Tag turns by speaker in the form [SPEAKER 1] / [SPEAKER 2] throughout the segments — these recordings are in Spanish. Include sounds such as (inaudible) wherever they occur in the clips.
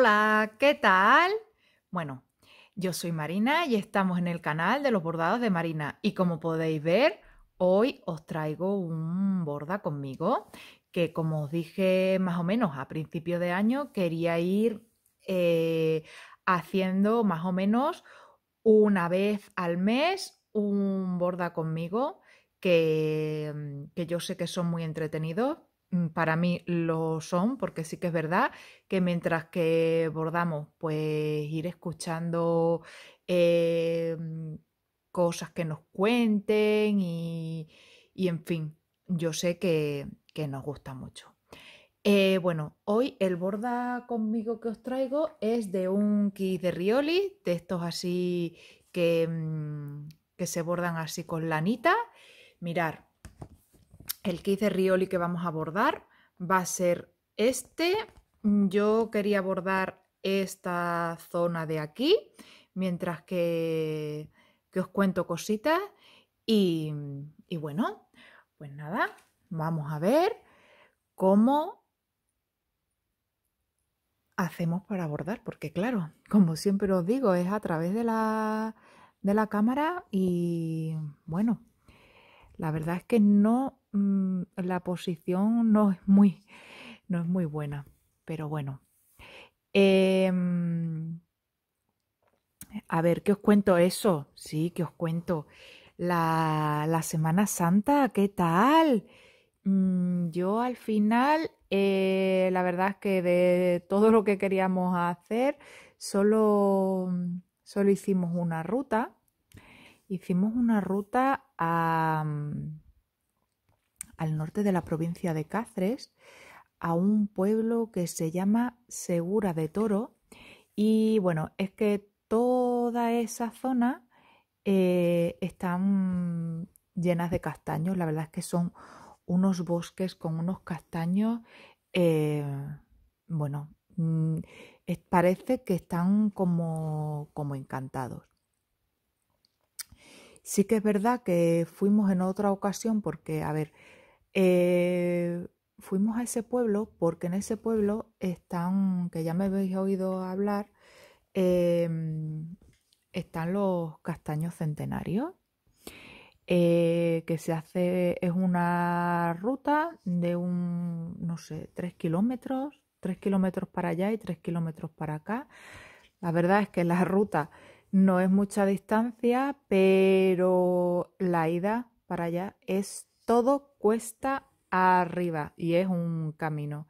[SPEAKER 1] Hola, ¿qué tal? Bueno, yo soy Marina y estamos en el canal de los bordados de Marina y como podéis ver, hoy os traigo un borda conmigo que como os dije más o menos a principio de año quería ir eh, haciendo más o menos una vez al mes un borda conmigo que, que yo sé que son muy entretenidos Mm, para mí lo son, porque sí que es verdad que mientras que bordamos, pues ir escuchando eh, cosas que nos cuenten y, en fin, yo sé que, nos gusta mucho. Eh, bueno, hoy el borda conmigo que os traigo es de un kit de Rioli, de estos así que, mm, que se bordan así con lanita. Mirar, el kit de Rioli que vamos a bordar va a ser este. Yo quería bordar esta zona de aquí, mientras que, os cuento cositas. Y, y bueno, pues nada, vamos a ver cómo hacemos para bordar, porque claro, como siempre os digo, es a través de la, de la cámara y bueno, la verdad es que no Mm, la posición no es muy, no es muy buena, pero bueno. Em, a ver, ¿qué os cuento eso? Sí, que os cuento. La, la Semana Santa, ¿qué tal? Mm, yo al final, eh, la verdad es que de todo lo que queríamos hacer, solo, solo hicimos una ruta. Hicimos una ruta a al norte de la provincia de Cáceres, a un pueblo que se llama Segura de Toro. Y bueno, es que toda esa zona eh, están llenas de castaños. La verdad es que son unos bosques con unos castaños, eh, bueno, mm, parece que están como, como encantados. Sí que es verdad que fuimos en otra ocasión porque, a ver, eh, fuimos a ese pueblo porque en ese pueblo están, que ya me habéis oído hablar, em, están los castaños centenarios. Eh, que se hace, es una ruta de un, no sé, tres kilómetros, tres kilómetros para allá y tres kilómetros para acá. La verdad es que la ruta no es mucha distancia, pero la ida para allá es todo cuesta arriba y es un camino.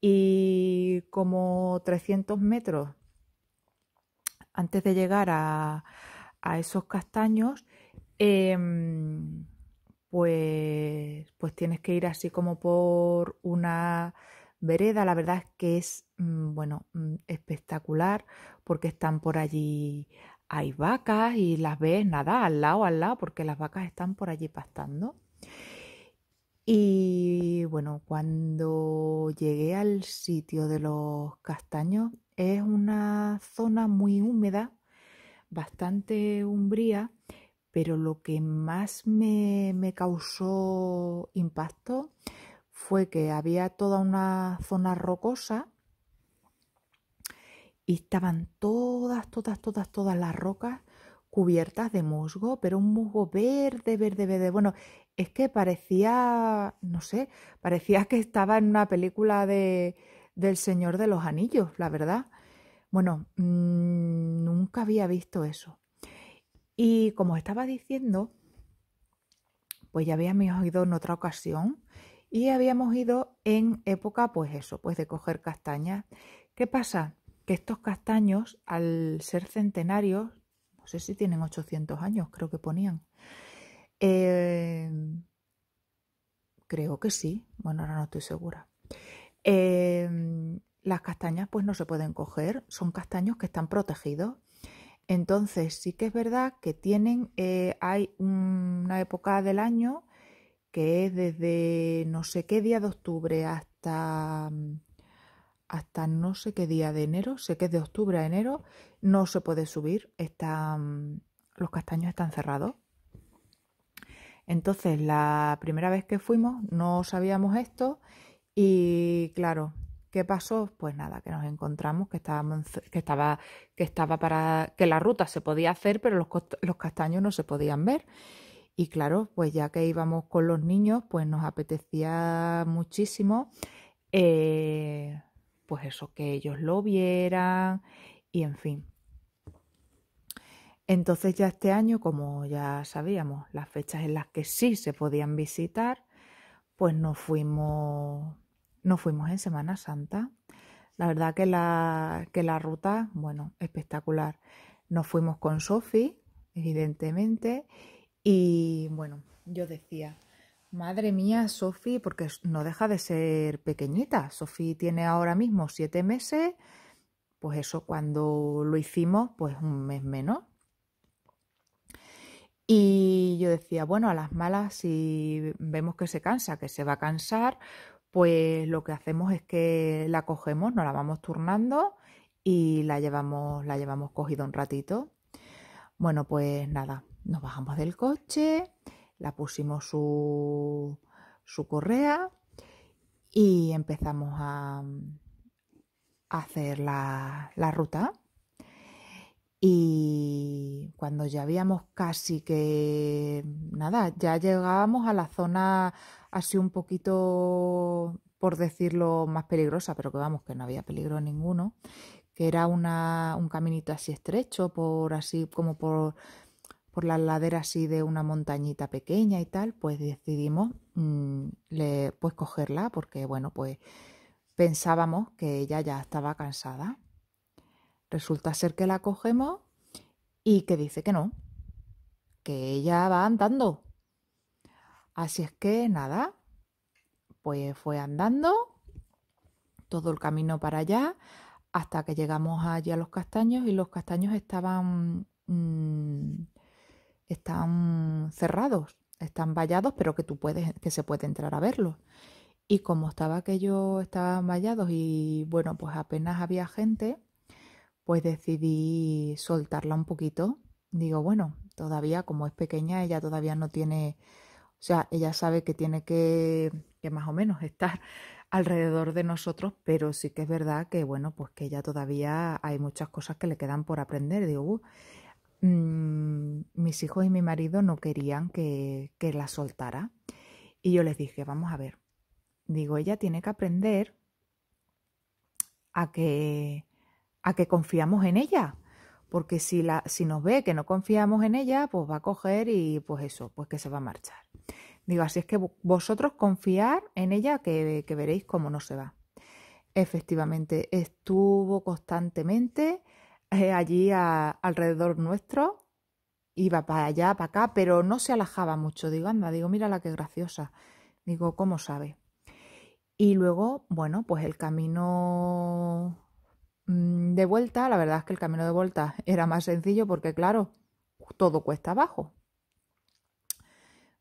[SPEAKER 1] Y como 300 metros antes de llegar a, esos castaños, em, pues, pues tienes que ir así como por una vereda. La verdad es que es, mm, bueno, mm, espectacular porque están por allí, hay vacas y las ves nada al lado, al lado, porque las vacas están por allí pastando. Y bueno, cuando llegué al sitio de los castaños, es una zona muy húmeda, bastante umbría, pero lo que más me, me causó impacto fue que había toda una zona rocosa y estaban todas, todas, todas, todas las rocas cubiertas de musgo, pero un musgo verde, verde, verde. Bueno, es que parecía, no sé, parecía que estaba en una película de, del Señor de los Anillos, la verdad. Bueno, mm, nunca había visto eso. Y como estaba diciendo, pues ya habíamos ido en otra ocasión y habíamos ido en época, pues eso, pues de coger castañas. ¿Qué pasa? Que estos castaños, al ser centenarios, no sé si tienen 800 años, creo que ponían. Em, creo que sí, bueno, ahora no estoy segura. Em, las castañas pues no se pueden coger, son castaños que están protegidos. Entonces sí que es verdad que tienen, eh, hay una época del año que es desde no sé qué día de octubre hasta hasta no sé qué día de enero, sé que es de octubre a enero, no se puede subir, están, los castaños están cerrados. Entonces, la primera vez que fuimos no sabíamos esto y claro, ¿Qué pasó? Pues nada, que nos encontramos que estábamos que estaba que estaba para que la ruta se podía hacer, pero los, los castaños no se podían ver. Y claro, pues ya que íbamos con los niños, pues nos apetecía muchísimo, eh, pues eso, que ellos lo vieran y en fin. Entonces ya este año, como ya sabíamos, las fechas en las que sí se podían visitar, pues nos fuimos, nos fuimos en Semana Santa. La verdad que la, que la ruta, bueno, espectacular. Nos fuimos con Sofi, evidentemente, y bueno, yo decía, madre mía, Sofi, porque no deja de ser pequeñita. Sofi tiene ahora mismo siete meses, pues eso, cuando lo hicimos, pues un mes menos. Y yo decía, bueno, a las malas, si vemos que se cansa, que se va a cansar, pues lo que hacemos es que la cogemos, nos la vamos turnando y la llevamos, la llevamos cogida un ratito. Bueno, pues nada, nos bajamos del coche, la pusimos su, su correa y empezamos a, hacer la, la ruta. Y cuando ya habíamos casi que, nada, ya llegábamos a la zona así un poquito, por decirlo, más peligrosa, pero que vamos, que no había peligro ninguno, que era una, un caminito así estrecho, por así como por, por la ladera así de una montañita pequeña y tal, pues decidimos mm, le, pues cogerla porque, bueno, pues pensábamos que ella ya estaba cansada. Resulta ser que la cogemos y que dice que no, que ella va andando. Así es que nada, pues fue andando todo el camino para allá hasta que llegamos allí a los castaños y los castaños estaban, mm, están cerrados, están vallados, pero que tú puedes, que se puede entrar a verlos. Y como estaba aquello, estaban vallados y bueno, pues apenas había gente, pues decidí soltarla un poquito. Digo, bueno, todavía como es pequeña, ella todavía no tiene, o sea, ella sabe que tiene que, que más o menos estar (laughs) alrededor de nosotros, pero sí que es verdad que, bueno, pues que ella todavía hay muchas cosas que le quedan por aprender. Digo, uh, mm, mis hijos y mi marido no querían que, que la soltara. Y yo les dije, vamos a ver, digo, ella tiene que aprender a que a que confiamos en ella. Porque si, la, si nos ve que no confiamos en ella, pues va a coger y pues eso, pues que se va a marchar. Digo, así es que vosotros confiar en ella que, que veréis cómo no se va. Efectivamente, estuvo constantemente eh, allí alrededor nuestro, iba para allá, para acá, pero no se alejaba mucho. Digo, anda, digo, mira la que graciosa. Digo, ¿cómo sabe? Y luego, bueno, pues el camino Mm, de vuelta, la verdad es que el camino de vuelta (laughs) era más sencillo porque, claro, todo cuesta abajo.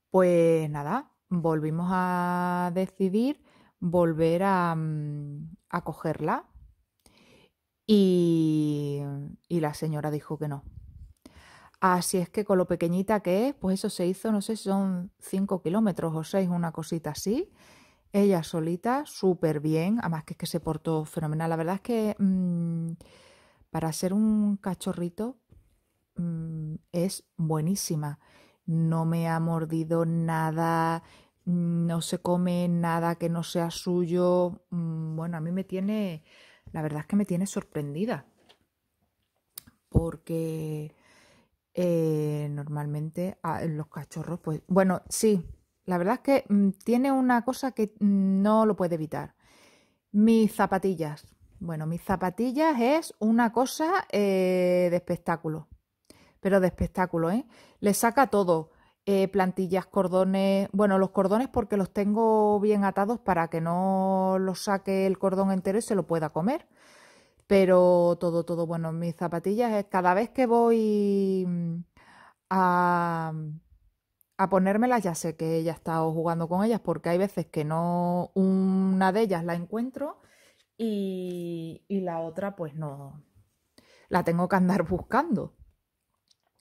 [SPEAKER 1] Pues nada, volvimos a decidir volver a, mm, a cogerla y, la señora dijo que no. Así es que con lo pequeñita que es, pues eso se hizo, no sé si son 5 kilómetros o 6, una cosita así. Ella solita, súper bien, además que es que se portó fenomenal. La verdad es que mmm, para ser un cachorrito mmm, es buenísima. No me ha mordido nada, no se come nada que no sea suyo. Mmm, bueno, a mí me tiene, la verdad es que me tiene sorprendida. Porque eh, normalmente los cachorros, pues, bueno, sí, la verdad es que mm, tiene una cosa que no lo puede evitar. Mis zapatillas. Bueno, mis zapatillas es una cosa eh, de espectáculo. Pero de espectáculo, ¿eh? Le saca todo. Eh, plantillas, cordones. Bueno, los cordones porque los tengo bien atados para que no los saque el cordón entero y se lo pueda comer. Pero todo, todo, bueno, mis zapatillas es cada vez que voy mm, a a ponérmelas, ya sé que ella ha estado jugando con ellas porque hay veces que no una de ellas la encuentro y, y la otra pues no, la tengo que andar (laughs) buscando.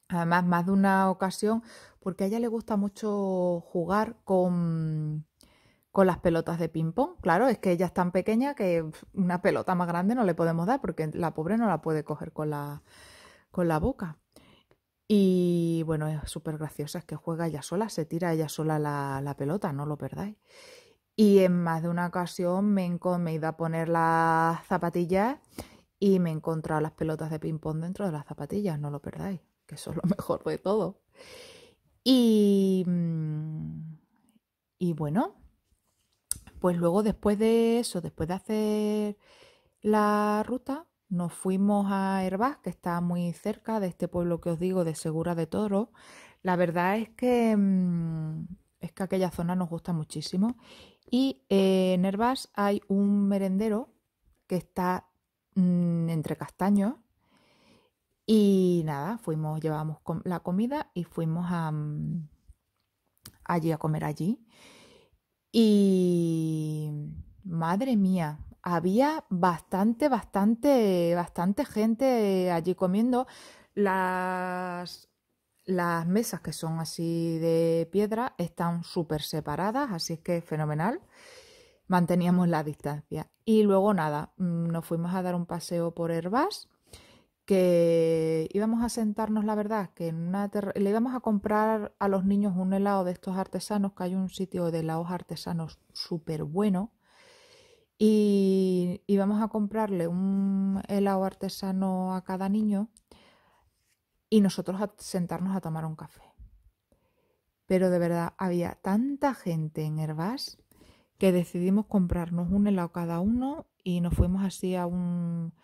[SPEAKER 1] Además, más de una ocasión, porque a ella le gusta mucho jugar con, con las pelotas de ping-pong. Claro, es que ella es tan pequeña que una pelota más grande no le podemos dar porque la pobre no la puede coger con la, con la boca. Y bueno, es súper graciosa, es que juega ella sola, se tira ella sola la, la pelota, no lo perdáis. Y en más de una ocasión me, me he ido a poner las zapatillas y me he encontrado las pelotas de ping-pong dentro de las zapatillas, no lo perdáis, que eso es lo (laughs) mejor de todo. Y, mm, y bueno, pues luego después de eso, después de hacer la ruta, nos fuimos a Herbás, que está muy cerca de este pueblo que os digo, de Segura de Toro. La verdad es que, mm, es que aquella zona nos gusta muchísimo y eh, en Herbás hay un merendero que está mm, entre castaños. Y nada, fuimos, llevamos la comida y fuimos a, mm, allí a comer allí. Y madre mía, había bastante, bastante, bastante gente allí comiendo. Las las mesas que son así de piedra están súper separadas, así que fenomenal. Manteníamos la distancia. Y luego nada, mm, nos fuimos a dar un paseo por Herbás, que íbamos a sentarnos, la verdad, que en una le íbamos a comprar a los niños un helado de estos artesanos, que hay un sitio de helados artesanos súper bueno. Y íbamos a comprarle un helado artesano a cada niño y nosotros a sentarnos a tomar un café. Pero de verdad había tanta gente en Herbás que decidimos comprarnos un helado cada uno y nos fuimos así a, un,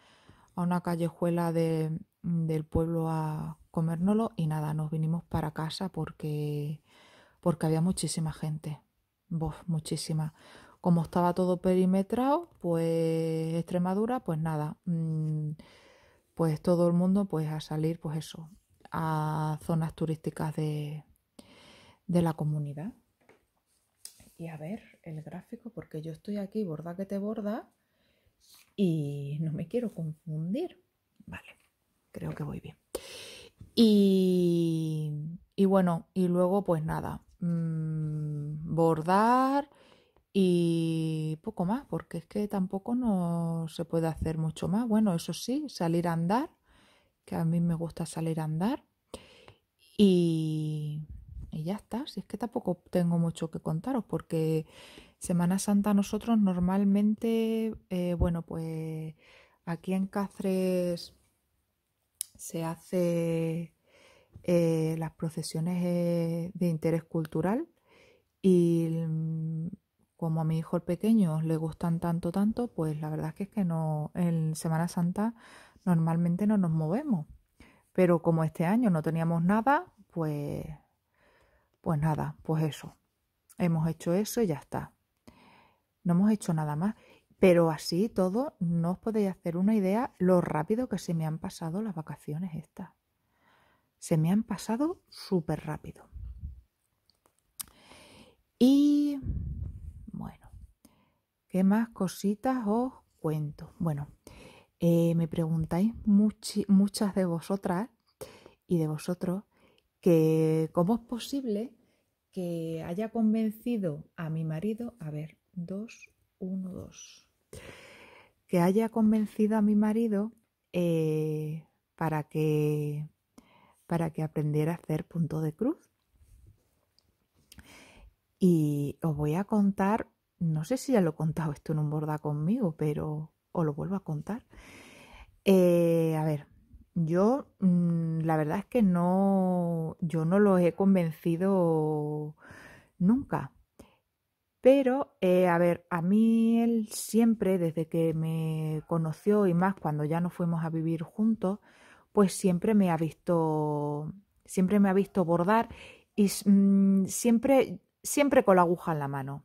[SPEAKER 1] a una callejuela de, del pueblo a comérnoslo y nada, nos vinimos para casa porque, porque había muchísima gente, Vos, muchísima. Como estaba todo perimetrado, pues Extremadura, pues nada, mm, pues todo el mundo pues a salir, pues eso, a zonas turísticas de, de la comunidad. Y a ver el gráfico, porque yo estoy aquí, borda que te borda, y no me quiero confundir. Vale, creo que voy bien. Y, y bueno, y luego pues nada, mmm, bordar y poco más, porque es que tampoco no se puede hacer mucho más. Bueno, eso sí, salir a andar que a mí me gusta salir a andar. Y, ya está, si es que tampoco tengo mucho que contaros, porque Semana Santa nosotros normalmente, eh, bueno, pues aquí en Cáceres se hace eh, las procesiones eh, de interés cultural y mm, como a mi hijo el pequeño le gustan tanto, tanto, pues la verdad es que es que no, en Semana Santa normalmente no nos movemos. Pero como este año no teníamos nada, pues, pues nada, pues eso. Hemos hecho eso y ya está. No hemos hecho nada más. Pero así todo, no os podéis hacer una idea lo rápido que se me han pasado las vacaciones estas. Se me han pasado súper rápido. Y bueno, ¿qué más cositas os cuento? Bueno, eh, me preguntáis muchas de vosotras y de vosotros que cómo es posible que haya convencido a mi marido, a ver, dos, uno, dos, que haya convencido a mi marido eh, para que para que aprendiera a hacer punto de cruz. Y os voy a contar, no sé si ya lo he contado esto en un borda conmigo, pero os lo vuelvo a contar. Eh, a ver, yo mm, la verdad es que no, yo no lo he convencido nunca. Pero, eh, a ver, a mí él siempre, desde que me conoció y más cuando ya nos fuimos a vivir juntos, pues siempre me ha visto, siempre me ha visto bordar y mm, siempre, siempre con la aguja en la mano.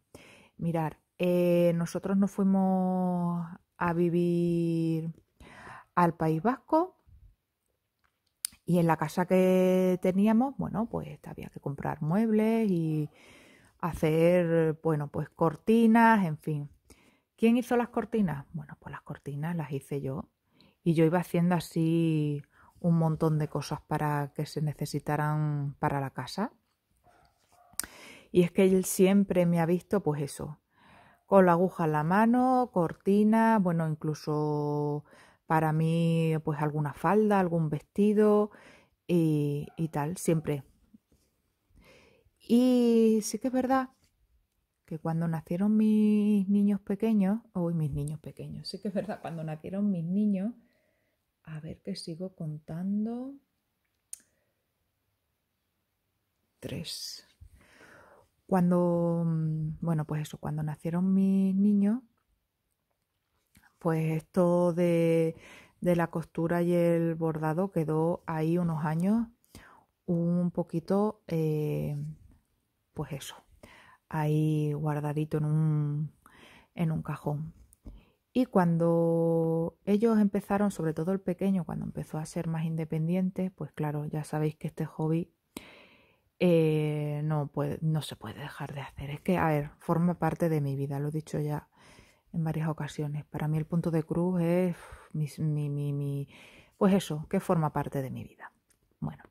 [SPEAKER 1] Mirar, eh, nosotros nos fuimos a vivir al País Vasco y en la casa que teníamos, bueno, pues había que comprar muebles y hacer, bueno, pues cortinas, en fin. ¿Quién hizo las cortinas? Bueno, pues las cortinas las hice yo y yo iba haciendo así un montón de cosas para que se necesitaran para la casa. Y es que él siempre me ha visto, pues eso, con la aguja en la mano, cortina, bueno, incluso para mí, pues alguna falda, algún vestido y, y tal, siempre. Y sí que es verdad que cuando nacieron mis niños pequeños, hoy mis niños pequeños, sí que es verdad, cuando nacieron mis niños, a ver que sigo contando. Tres. Cuando, bueno, pues eso, cuando nacieron mis niños, pues esto de, la costura y el bordado quedó ahí unos años un poquito, eh, pues eso, ahí guardadito en un, en un cajón. Y cuando ellos empezaron, sobre todo el pequeño, cuando empezó a ser más independiente, pues claro, ya sabéis que este hobby eh, no, puede, no se puede dejar de hacer. Es que, a ver, forma parte de mi vida, lo he dicho ya en varias ocasiones. Para mí el punto de cruz es mi, mi, mi, pues eso, que forma parte de mi vida. Bueno,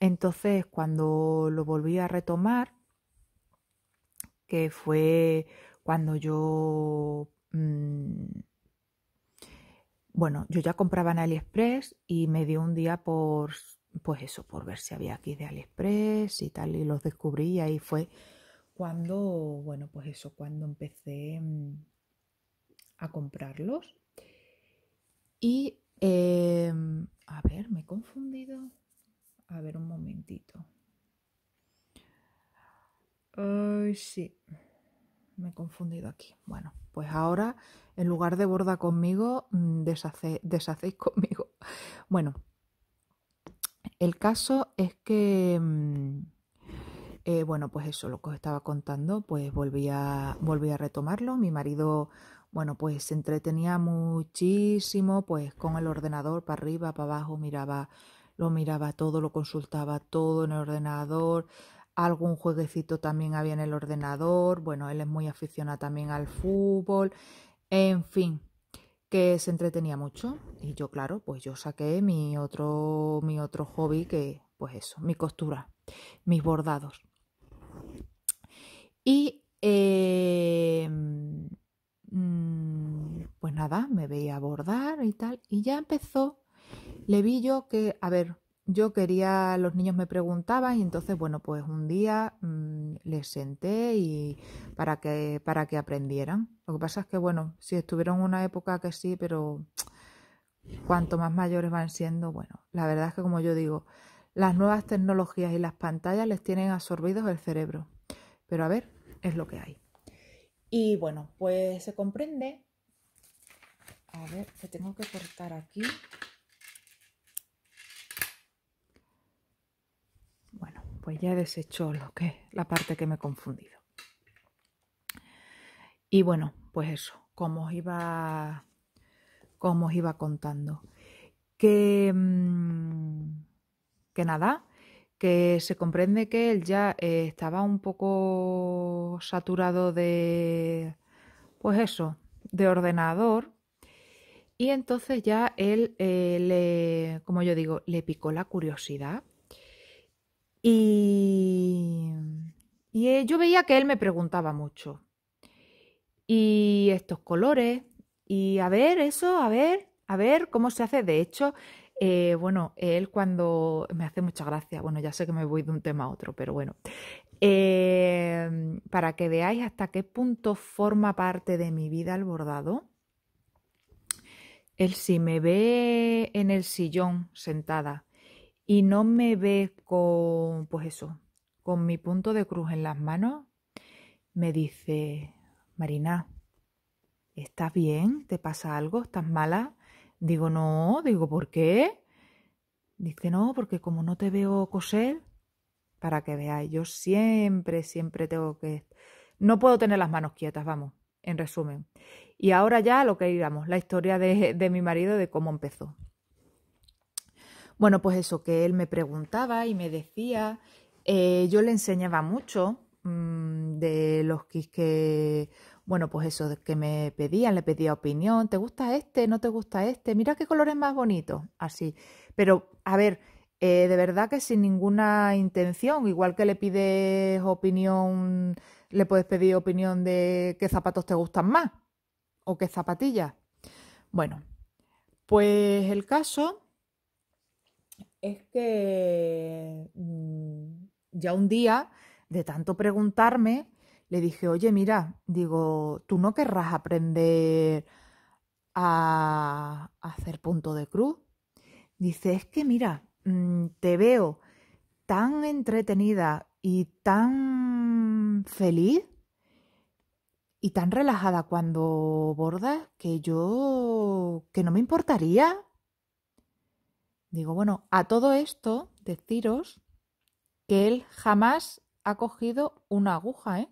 [SPEAKER 1] entonces cuando lo volví a retomar, que fue cuando yo... Mm, bueno, yo ya compraba en AliExpress y me dio un día por, pues eso, por ver si había aquí de AliExpress y tal, y los descubrí y ahí fue cuando, bueno, pues eso, cuando empecé mm, a comprarlos. Y, em, a ver, me he confundido. A ver, un momentito. Ay, sí. Me he confundido aquí. Bueno, pues ahora, en lugar de borda conmigo, mm, deshacéis (laughs) conmigo. Bueno, el caso es que, mm, eh, bueno, pues eso, lo que os estaba contando, pues volví a, volví a retomarlo. Mi marido, bueno, pues se entretenía muchísimo, pues con el ordenador para arriba, para abajo, miraba, lo miraba todo, lo consultaba todo en el ordenador algún jueguecito también había en el ordenador, bueno, él es muy aficionado también al fútbol, en fin, que se entretenía mucho y yo, claro, pues yo saqué mi otro, mi otro hobby que, pues eso, mi costura, mis bordados. Y em, mm, pues nada, me veía bordar y tal, y ya empezó, le vi yo que, a ver, yo quería, los niños me preguntaban y entonces, bueno, pues un día mm, les senté y para que, para que aprendieran. Lo que pasa es que, bueno, si estuvieron en una época que sí, pero cuanto más mayores van siendo, bueno, la verdad es que como yo digo, las nuevas tecnologías y las pantallas les tienen absorbidos el cerebro. Pero a ver, es lo que hay. Y bueno, pues se comprende. A ver, que tengo que cortar aquí. Pues ya he deshecho lo que, la parte que me he confundido. Y bueno, pues eso, como os iba, como os iba contando. Que, mm, que nada, que se comprende que él ya eh, estaba un poco saturado de, pues eso, de ordenador. Y entonces ya él, eh, le, como yo digo, le picó la curiosidad y, y yo veía que él me preguntaba mucho. Y estos colores, y a ver eso, a ver, a ver cómo se hace. De hecho, eh, bueno, él cuando me hace mucha gracia, bueno, ya sé que me voy de un tema a otro, pero bueno, eh, para que veáis hasta qué punto forma parte de mi vida el bordado. Él si me ve en el sillón sentada y no me ve con, pues eso, con mi punto de cruz en las manos, me dice, Marina, ¿estás bien? ¿Te pasa algo? ¿Estás mala? Digo, no, digo, ¿por qué? Dice, no, porque como no te veo coser, para que veáis, yo siempre, siempre tengo que... No puedo tener las manos quietas, vamos, en resumen. Y ahora ya lo que digamos, la historia de, de mi marido, de cómo empezó. Bueno, pues eso, que él me preguntaba y me decía, eh, yo le enseñaba mucho mm, de los kits que, bueno, pues eso, que me pedían, le pedía opinión, ¿te gusta este? ¿No te gusta este? Mira qué color es más bonito, así. Pero, a ver, eh, de verdad que sin ninguna intención, igual que le pides opinión le puedes pedir opinión de qué zapatos te gustan más o qué zapatillas. Bueno, pues el caso es que mm, ya un día, de tanto preguntarme, le dije, oye, mira, digo, ¿tú no querrás aprender a hacer punto de cruz? Dice, es que mira, mm, te veo tan entretenida y tan feliz y tan relajada cuando bordas que yo que no me importaría. Digo, bueno, a todo esto deciros que él jamás ha cogido una aguja, ¿eh?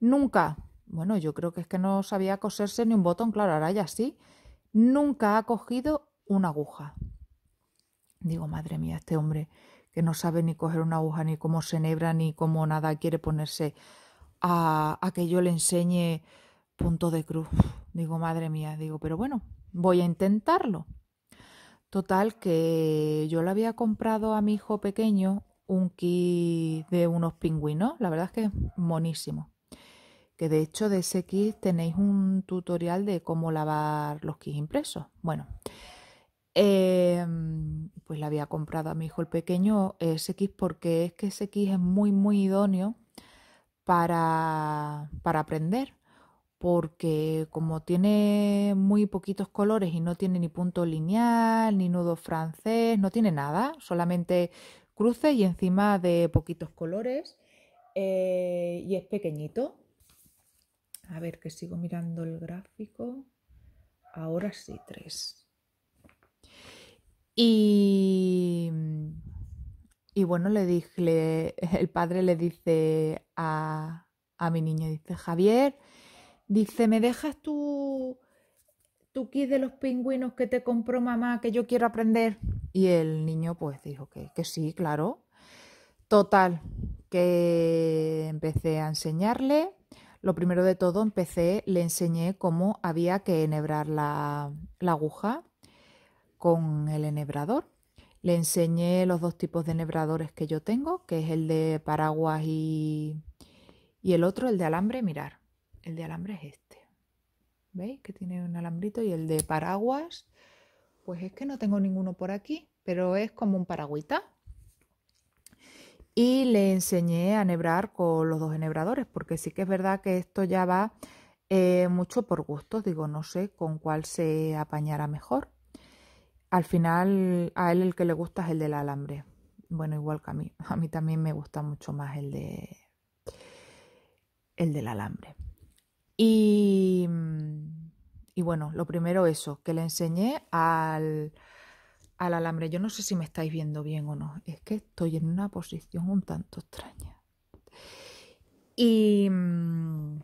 [SPEAKER 1] Nunca. Bueno, yo creo que es que no sabía coserse ni un botón, claro, ahora ya sí. Nunca ha cogido una aguja. Digo, madre mía, este hombre que no sabe ni coger una aguja, ni cómo se enhebra, ni cómo nada quiere ponerse a, a que yo le enseñe punto de cruz. Digo, madre mía, digo, pero bueno, voy a intentarlo. Total, que yo le había comprado a mi hijo pequeño un kit de unos pingüinos, la verdad es que es monísimo. Que de hecho de ese kit tenéis un tutorial de cómo lavar los kits impresos. Bueno, em, pues le había comprado a mi hijo el pequeño ese kit porque es que ese kit es muy, muy idóneo para, para aprender porque como tiene muy poquitos colores y no tiene ni punto lineal, ni nudo francés, no tiene nada, solamente cruces y encima de poquitos colores eh, y es pequeñito. A ver, que sigo mirando el gráfico. Ahora sí, tres. Y, y bueno, le dije, el padre le dice a, a mi niño, dice, Javier, dice, ¿me dejas tu, tu kit de los pingüinos que te compró mamá que yo quiero aprender? Y el niño pues dijo que, que sí, claro. Total, que empecé a enseñarle. Lo primero de todo, empecé, le enseñé cómo había que enhebrar la, la aguja con el enhebrador. Le enseñé los dos tipos de enhebradores que yo tengo, que es el de paraguas y, y el otro, el de alambre. Mirar, el de alambre es este. ¿Veis? Que tiene un alambrito y el de paraguas pues es que no tengo ninguno por aquí, pero es como un paragüita. Y le enseñé a enhebrar con los dos enhebradores, porque sí que es verdad que esto ya va eh, mucho por gustos. Digo, no sé con cuál se apañará mejor. Al final, a él el que le gusta es el del alambre. Bueno, igual que a mí. A mí también me gusta mucho más el de el del alambre. Y mm, y bueno, lo primero eso, que le enseñé al, alambre. Yo no sé si me estáis viendo bien o no. Es que estoy en una posición un tanto extraña. Y, mm,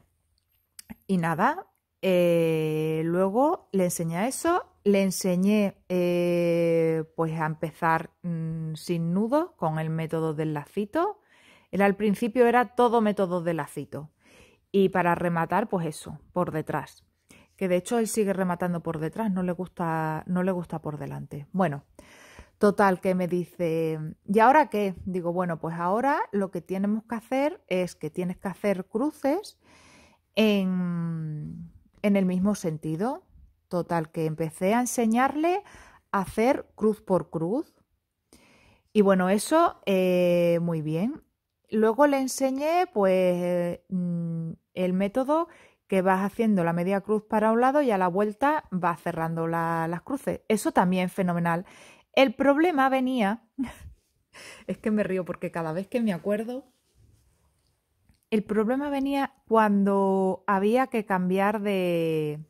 [SPEAKER 1] y nada, eh, luego le enseñé eso, le enseñé eh, pues a empezar mm, sin nudos con el método del lacito. Era, al principio era todo método de lacito. Y para rematar, pues eso, por detrás que de hecho él sigue rematando por detrás, no le gusta, no le gusta por delante. Bueno, total, que me dice, ¿y ahora qué? Digo, bueno, pues ahora lo que tenemos que hacer es que tienes que hacer cruces en, en el mismo sentido. Total, que empecé a enseñarle a hacer cruz por cruz. Y bueno, eso eh, muy bien. Luego le enseñé pues mm, el método que vas haciendo la media cruz para un lado y a la vuelta vas cerrando las cruces. Eso también es fenomenal. El problema venía, (laughs) es que me río porque cada vez que me acuerdo, el problema venía cuando había que cambiar de,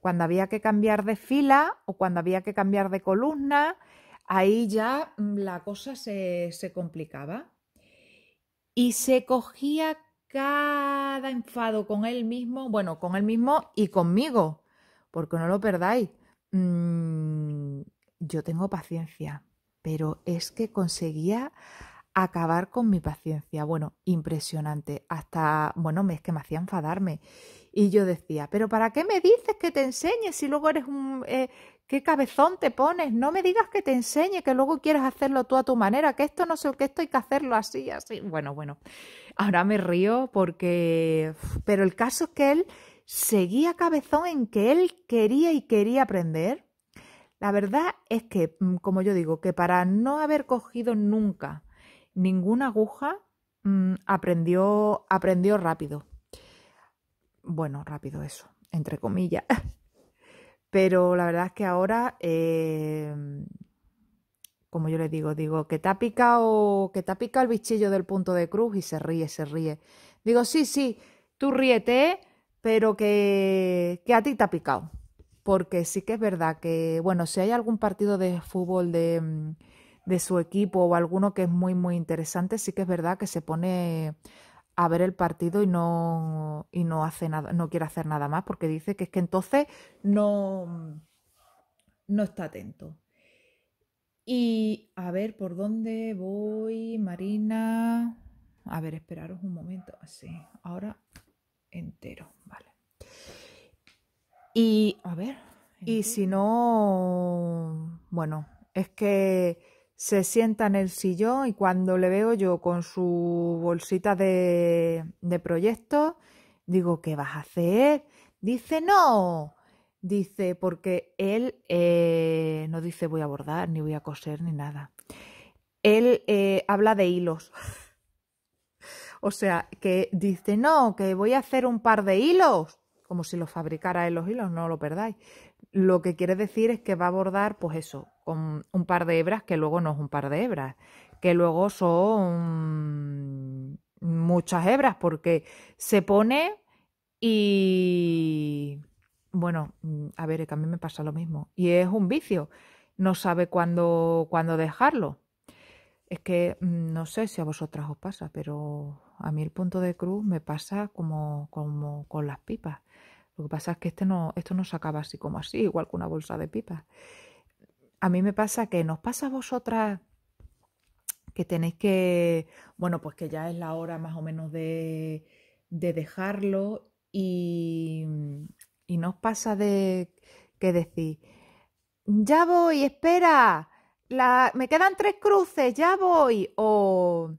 [SPEAKER 1] cuando había que cambiar de fila o cuando había que cambiar de columna, ahí ya mm, la cosa se, se complicaba. Y se cogía cada enfado con él mismo, bueno, con él mismo y conmigo, porque no lo perdáis. Mm, yo tengo paciencia, pero es que conseguía acabar con mi paciencia. Bueno, impresionante. Hasta, bueno, es que me hacía enfadarme. Y yo decía, pero ¿para qué me dices que te enseñes si luego eres un... Eh, ¿Qué cabezón te pones? No me digas que te enseñe, que luego quieres hacerlo tú a tu manera, que esto no sé, que esto hay que hacerlo así, así. Bueno, bueno, ahora me río porque... Pero el caso es que él seguía cabezón en que él quería y quería aprender. La verdad es que, mm, como yo digo, que para no haber cogido nunca ninguna aguja, mm, aprendió, aprendió rápido. Bueno, rápido eso, entre comillas. (laughs) Pero la verdad es que ahora, em, como yo le digo, digo, que te ha picado, que te ha picado el bichillo del punto de cruz y se ríe, se ríe. Digo, sí, sí, tú ríete, pero que, que a ti te ha picado. Porque sí que es verdad que, bueno, si hay algún partido de fútbol de, mm, de su equipo o alguno que es muy, muy interesante, sí que es verdad que se pone a ver el partido y no, y no hace nada, no quiere hacer nada más porque dice que es que entonces no, no está atento. Y a ver por dónde voy, Marina. A ver, esperaros un momento. Así, ahora entero, vale. Y a ver, y si no, bueno, es que se sienta en el sillón y cuando le veo yo con su bolsita de, de proyectos, digo, ¿qué vas a hacer? Dice, no. Dice, porque él eh, no dice voy a bordar, ni voy a coser, ni nada. Él eh, habla de hilos. (laughs) o sea, que dice, no, que voy a hacer un par de hilos, como si los fabricara él los hilos, no lo perdáis. Lo que quiere decir es que va a bordar, pues eso, con un par de hebras, que luego no es un par de hebras, que luego son muchas hebras, porque se pone y... Bueno, a ver, que a mí me pasa lo mismo. Y es un vicio. No sabe cuándo, cuándo dejarlo. Es que mm, no sé si a vosotras os pasa, pero a mí el punto de cruz me pasa como, como con las pipas. Lo que pasa es que este no, esto no se acaba así como así, igual que una bolsa de pipas. A mí me pasa que nos pasa a vosotras que tenéis que, bueno, pues que ya es la hora más o menos de, de dejarlo y, y nos pasa de que decir, ya voy, espera, la, me quedan tres cruces, ya voy, o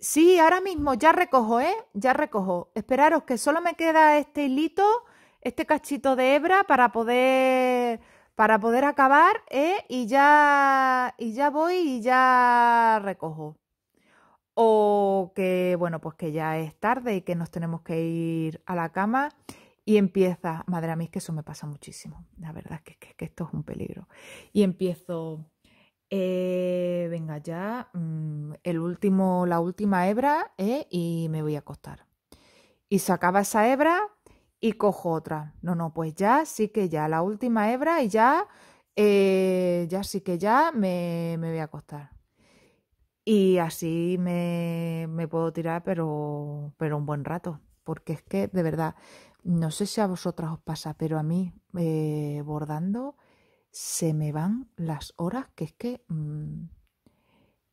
[SPEAKER 1] Sí, ahora mismo ya recojo, ¿eh? Ya recojo. Esperaros que solo me queda este hilito, este cachito de hebra para poder para poder acabar, ¿eh? Y ya y ya voy y ya recojo. O que bueno, pues que ya es tarde y que nos tenemos que ir a la cama y empieza, madre mía, es que eso me pasa muchísimo. La verdad es que, que esto es un peligro. Y empiezo eh, venga ya, mm, el último, la última hebra eh, y me voy a acostar. Y se acaba esa hebra y cojo otra. No, no, pues ya sí que ya, la última hebra y ya, eh, ya sí que ya me, me, voy a acostar. Y así me, me puedo tirar, pero, pero un buen rato. Porque es que, de verdad, no sé si a vosotras os pasa, pero a mí, bordando, se me van las horas que es que, mm,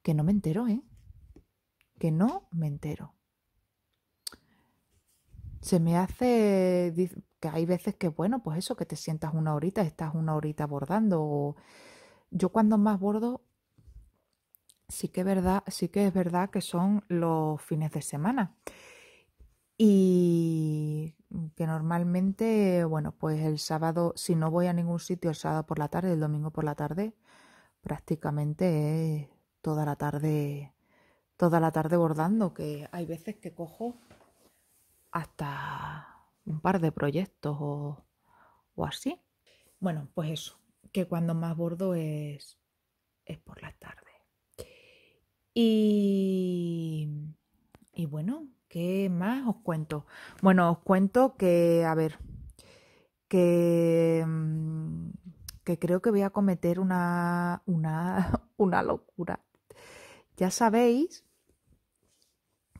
[SPEAKER 1] que no me entero, ¿eh? Que no me entero. Se me hace que hay veces que, bueno, pues eso, que te sientas una horita, estás una horita bordando. Yo cuando más bordo, sí que, verdad, sí que es verdad que son los fines de semana. Y que normalmente, bueno, pues el sábado, si no voy a ningún sitio el sábado por la tarde, el domingo por la tarde, prácticamente toda la tarde, toda la tarde bordando, que hay veces que cojo hasta un par de proyectos o, o así. Bueno, pues eso, que cuando más bordo es, es por la tarde. Y, y bueno, ¿Qué más os cuento? Bueno, os cuento que, a ver, que, mm, creo que voy a cometer una, una, (laughs) una locura. Ya sabéis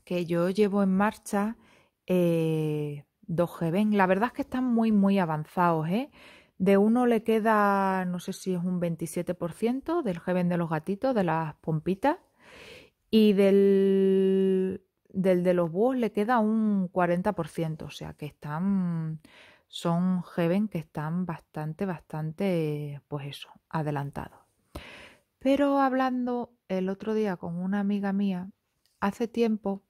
[SPEAKER 1] que yo llevo en marcha eh, dos Geben. La verdad es que están muy, muy avanzados. ¿eh? De uno le queda, no sé si es un 27% del Geben de los gatitos, de las pompitas. y del, del de los búhos le queda un 40%, o sea que están, son Heaven que están bastante, bastante, pues eso, adelantados. Pero hablando el otro día con una amiga mía, hace tiempo,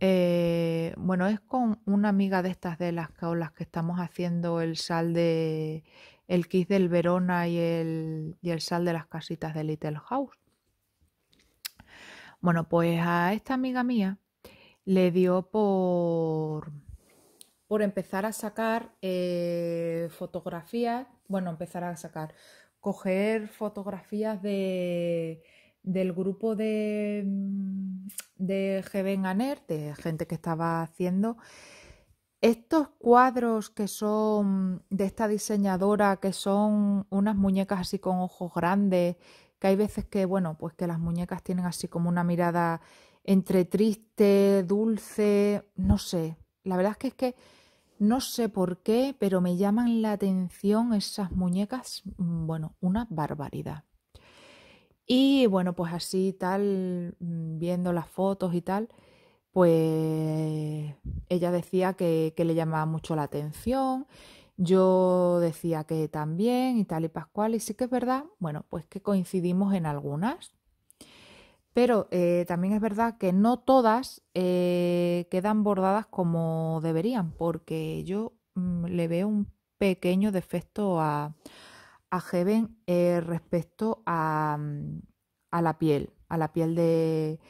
[SPEAKER 1] eh, bueno, es con una amiga de estas de las con las que estamos haciendo el sal de el kit del Verona y el, y el sal de las casitas de Little House. Bueno, pues a esta amiga mía le dio por, por empezar a sacar eh, fotografías, bueno, empezar a sacar, coger fotografías de, del grupo de, mm, de de gente que estaba haciendo. Estos cuadros que son de esta diseñadora, que son unas muñecas así con ojos grandes, que hay veces que, bueno, pues que las muñecas tienen así como una mirada entre triste, dulce, no sé. La verdad es que es que no sé por qué, pero me llaman la atención esas muñecas, mm, bueno, una barbaridad. Y bueno, pues así tal, mm, viendo las fotos y tal, pues ella decía que, que le llamaba mucho la atención, yo decía que también y tal y pascual, y sí que es verdad, bueno, pues que coincidimos en algunas. Pero eh, también es verdad que no todas eh, quedan bordadas como deberían, porque yo mm, le veo un pequeño defecto a, a Heaven eh, respecto a, mm, a, la piel, a la piel de,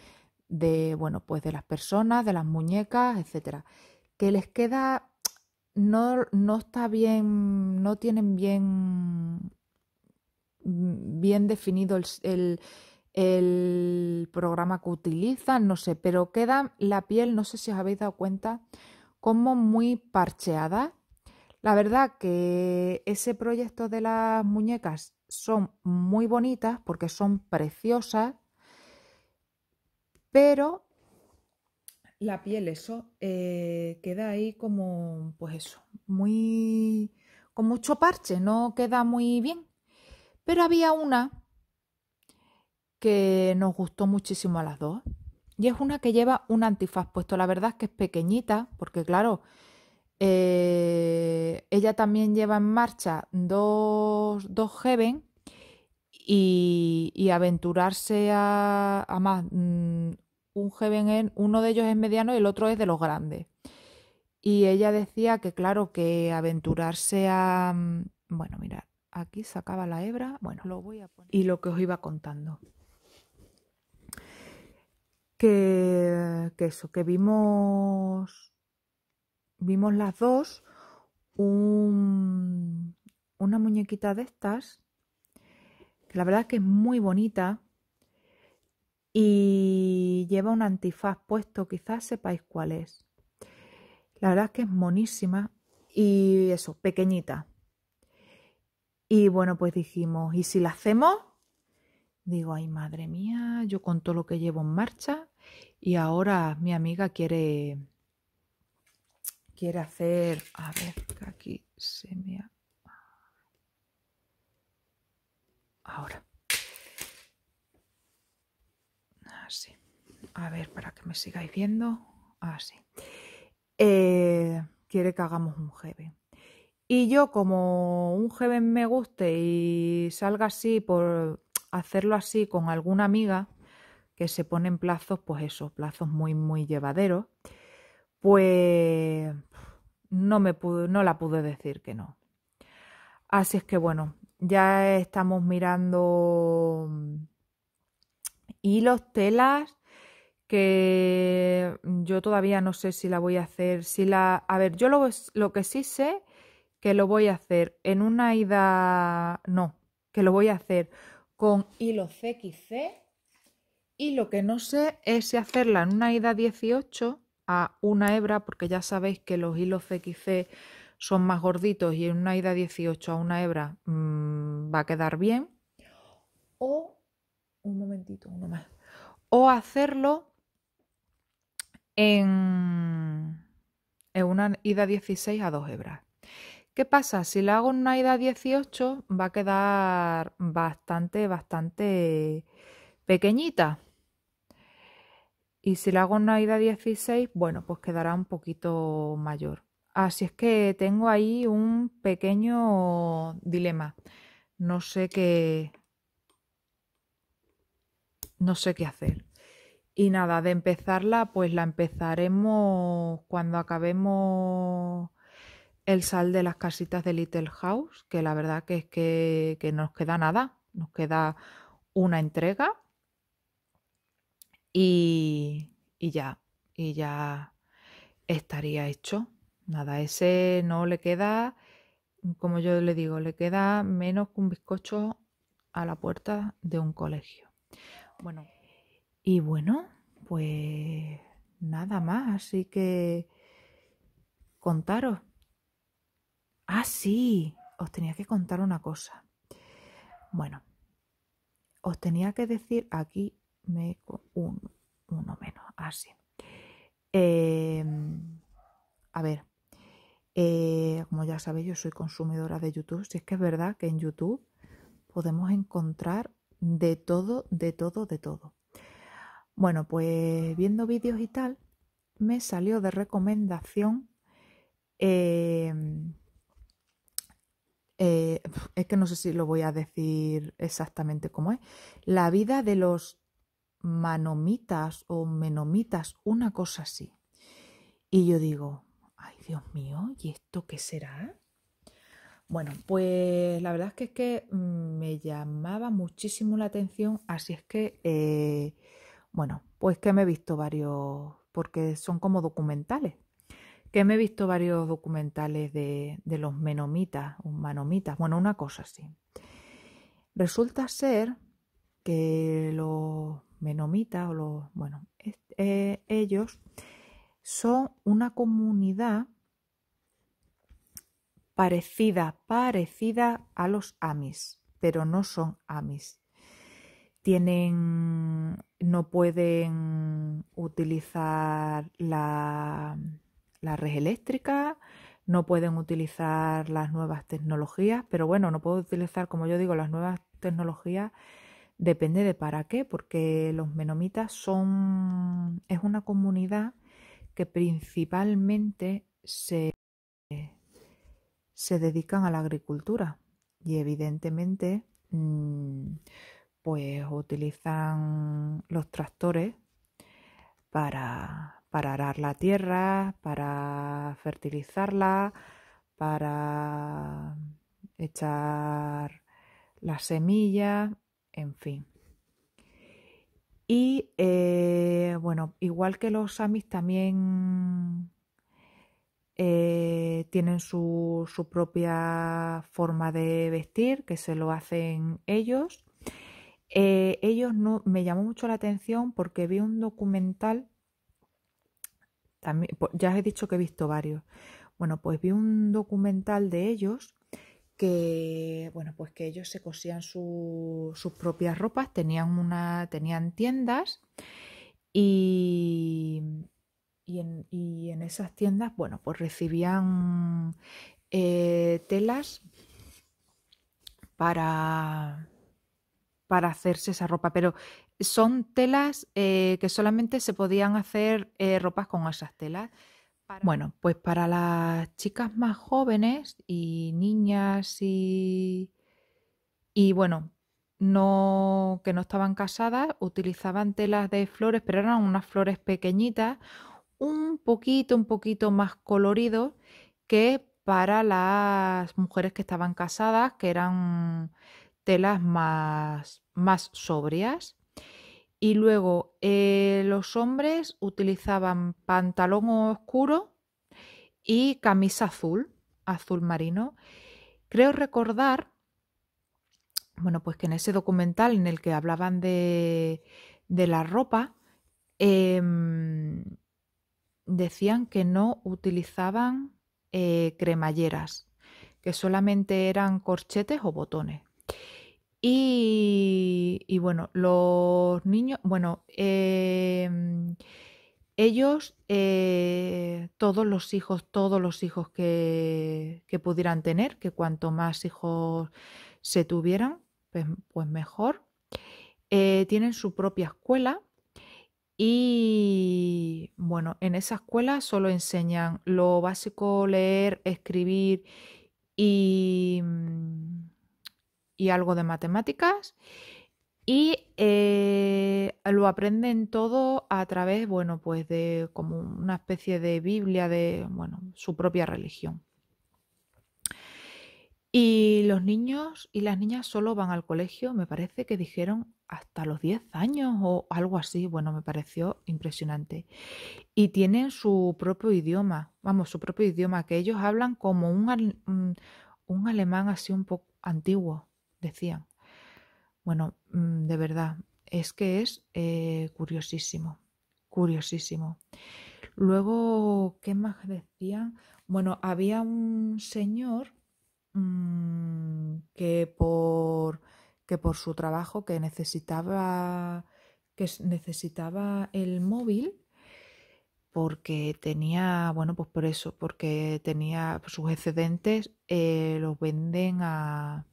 [SPEAKER 1] de, bueno, pues de las personas, de las muñecas, etcétera. Que les queda, no, no está bien, no tienen bien, bien definido el programa que utilizan, no sé, pero queda la piel, no sé si os habéis dado cuenta, como muy parcheada. La verdad que ese proyecto de las muñecas son muy bonitas porque son preciosas, pero la piel, eso, eh, queda ahí como, pues eso, muy, con mucho parche, no queda muy bien. Pero había una que nos gustó muchísimo a las dos. Y es una que lleva un antifaz puesto. La verdad es que es pequeñita, porque claro, eh, ella también lleva en marcha dos, dos Heaven y, aventurarse a, más. Mm, un Heaven, en, uno de ellos es mediano y el otro es de los grandes. Y ella decía que, claro, que aventurarse a. Mm, bueno, mirad, aquí sacaba la hebra. Bueno, lo voy a poner. Y lo que os iba contando que, eso, que vimos, vimos las dos una muñequita de estas, que la verdad es que es muy bonita y lleva un antifaz puesto, quizás sepáis cuál es. La verdad es que es monísima y eso, pequeñita. Y bueno, pues dijimos, ¿y si la hacemos? Digo, ay madre mía, yo con todo lo que llevo en marcha y ahora mi amiga quiere quiere hacer, a ver, que aquí se me ha... Ahora. Así. A ver, para que me sigáis viendo. Así. Eh, quiere que hagamos un jeven. Y yo, como un jeven me guste y salga así por hacerlo así con alguna amiga, que se ponen plazos, pues esos plazos muy, muy llevaderos, pues no, me pude, no la pude decir que no. Así es que bueno, ya estamos mirando hilos, telas, que yo todavía no sé si la voy a hacer, si la... A ver, yo lo, lo que sí sé que lo voy a hacer en una ida... No, que lo voy a hacer con hilo CXC y lo que no sé es si hacerla en una ida 18 a una hebra, porque ya sabéis que los hilos CXC son más gorditos y en una ida 18 a una hebra mm, va a quedar bien. O, un momentito, uno más. O hacerlo en, en una ida 16 a dos hebras. ¿Qué pasa? Si la hago en una ida 18 va a quedar bastante, bastante pequeñita. Y si le hago una ida 16, bueno, pues quedará un poquito mayor. Así es que tengo ahí un pequeño dilema. No sé qué. No sé qué hacer. Y nada, de empezarla, pues la empezaremos cuando acabemos el sal de las casitas de Little House, que la verdad que es que, que nos queda nada, nos queda una entrega y, y ya, y ya estaría hecho. Nada, ese no le queda, como yo le digo, le queda menos que un bizcocho a la puerta de un colegio. Bueno, y bueno, pues nada más, así que contaros. Ah, sí, os tenía que contar una cosa. Bueno, os tenía que decir aquí me un, uno menos, así. Em, a ver, eh, como ya sabéis, yo soy consumidora de YouTube. Si es que es verdad que en YouTube podemos encontrar de todo, de todo, de todo. Bueno, pues viendo vídeos y tal, me salió de recomendación. Em, eh, es que no sé si lo voy a decir exactamente cómo es. La vida de los manomitas o menomitas, una cosa así. Y yo digo, ay Dios mío, ¿y esto qué será? Bueno, pues la verdad es que es que mm, me llamaba muchísimo la atención, así es que, eh, bueno, pues que me he visto varios, porque son como documentales, que me he visto varios documentales de, de los menomitas o manomitas, bueno, una cosa así. Resulta ser que los menomitas o los, bueno, eh, ellos son una comunidad parecida, parecida a los Amis, pero no son Amis. Tienen, no pueden utilizar la, la red eléctrica, no pueden utilizar las nuevas tecnologías, pero bueno, no puedo utilizar, como yo digo, las nuevas tecnologías depende de para qué, porque los menomitas son, es una comunidad que principalmente se, se dedican a la agricultura y evidentemente mm, pues utilizan los tractores para, para arar la tierra, para fertilizarla, para echar las semillas, en fin. Y eh, bueno, igual que los samis también eh, tienen su, propia forma de vestir, que se lo hacen ellos. Eh, ellos no me llamó mucho la atención porque vi un documental, también, ya os he dicho que he visto varios. Bueno, pues vi un documental de ellos que bueno pues que ellos se cosían sus propias ropas tenían una tenían tiendas y, y, en, esas tiendas bueno pues recibían eh, telas para para hacerse esa ropa. Pero son telas eh, que solamente se podían hacer eh, ropas con esas telas bueno, pues para las chicas más jóvenes y niñas y, y bueno, no que no estaban casadas, utilizaban telas de flores, pero eran unas flores pequeñitas, un poquito, un poquito más coloridos que para las mujeres que estaban casadas, que eran telas más, más sobrias. Y luego eh, los hombres utilizaban pantalón oscuro y camisa azul, azul marino. Creo recordar, bueno, pues que en ese documental en el que hablaban de, la ropa, em, decían que no utilizaban eh, cremalleras, que solamente eran corchetes o botones. Y, bueno, los niños, bueno, em, ellos, eh, todos los hijos, todos los hijos que, pudieran tener, que cuanto más hijos se tuvieran, pues, pues mejor, eh, tienen su propia escuela Y bueno, en esa escuela solo enseñan lo básico, leer, escribir y, mm, y algo de matemáticas. Y eh, lo aprenden todo a través, bueno, pues de como una especie de Biblia de, bueno, su propia religión. Y los niños y las niñas solo van al colegio, me parece que dijeron hasta los 10 años o algo así. Bueno, me pareció impresionante. Y tienen su propio idioma, vamos, su propio idioma, que ellos hablan como un, un alemán así un poco antiguo, decían. Bueno, mm, de verdad, es que es eh, curiosísimo, curiosísimo. Luego, ¿qué más decían? Bueno, había un señor mm, que por que por su trabajo que necesitaba que necesitaba el móvil porque tenía, bueno, pues por eso, porque tenía sus excedentes, eh, los venden a,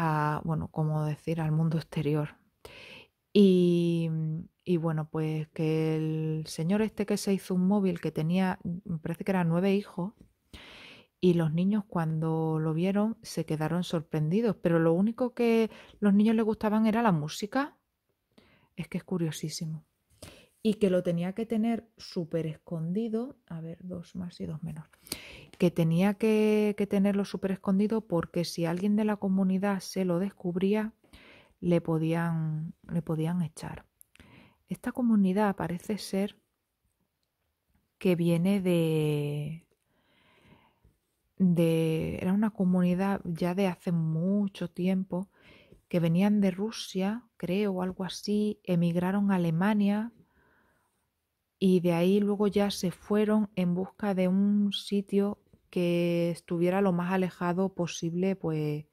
[SPEAKER 1] a, bueno, como decir, al mundo exterior. Y, y, bueno, pues que el señor este que se hizo un móvil que tenía, me parece que eran nueve hijos, y los niños cuando lo vieron se quedaron sorprendidos, pero lo único que los niños les gustaban era la música. Es que es curiosísimo. Y que lo tenía que tener súper escondido, a ver, dos más y dos menos, que tenía que, que tenerlo súper escondido porque si alguien de la comunidad se lo descubría, le podían, le podían echar. Esta comunidad parece ser que viene de, de, era una comunidad ya de hace mucho tiempo, que venían de Rusia, creo, o algo así, emigraron a Alemania y de ahí luego ya se fueron en busca de un sitio que estuviera lo más alejado posible, pues,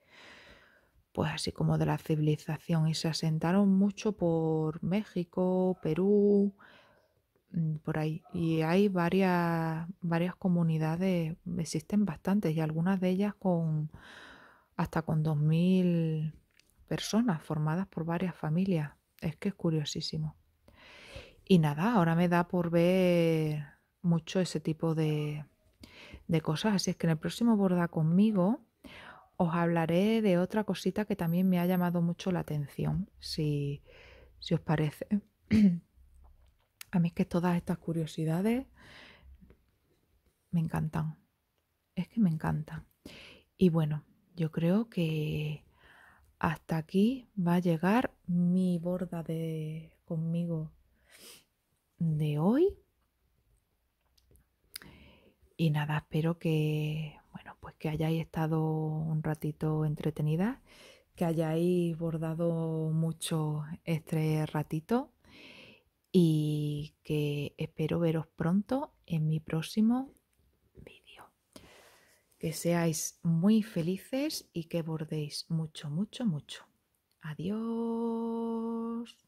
[SPEAKER 1] pues así como de la civilización, y se asentaron mucho por México, Perú, Mm, por ahí. Y hay varias, varias comunidades, existen bastantes y algunas de ellas con hasta con 2.000 personas formadas por varias familias. Es que es curiosísimo. Y nada, ahora me da por ver mucho ese tipo de, de cosas. Así es que en el próximo Borda conmigo os hablaré de otra cosita que también me ha llamado mucho la atención, si, si os parece. (clears throat) A mí es que todas estas curiosidades me encantan. Es que me encantan. Y bueno, yo creo que hasta aquí va a llegar mi borda de conmigo de hoy. Y nada, espero que, bueno, pues que hayáis estado un ratito entretenidas, que hayáis bordado mucho este ratito y que espero veros pronto en mi próximo vídeo. Que seáis muy felices y que bordéis mucho, mucho, mucho. Adiós.